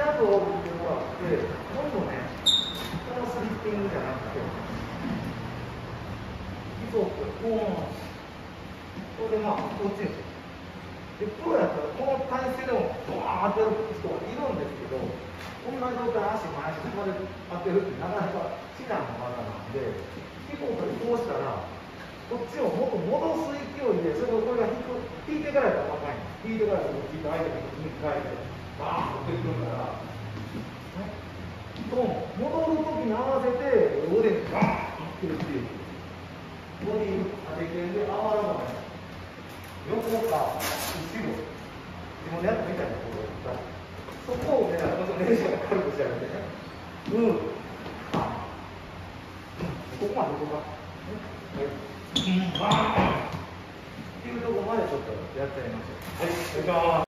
ジャブを打ってもらって今度ねこのスリッピングじゃなくてリゾートこうこれでまあこっちにでプロやったらこの体勢でもドーン当てる人がいるんですけどこんな状態足前下まで当てるってなかなか至難の技なんで結構これこうしたらこっちをもっと戻す勢いでそれをこれが引く引いてからやったら若い引いてからこっち相手が引き返してバーンってくるから。と戻るときに合わせて腕にバーンってるっていうボディ当ててで合わらない横か後ろ自分でやってみたいなことそこをね、あの練習が軽くしてあげてね。うん。あここまでここか。はい。うん。やってやっちゃいましょう。はい。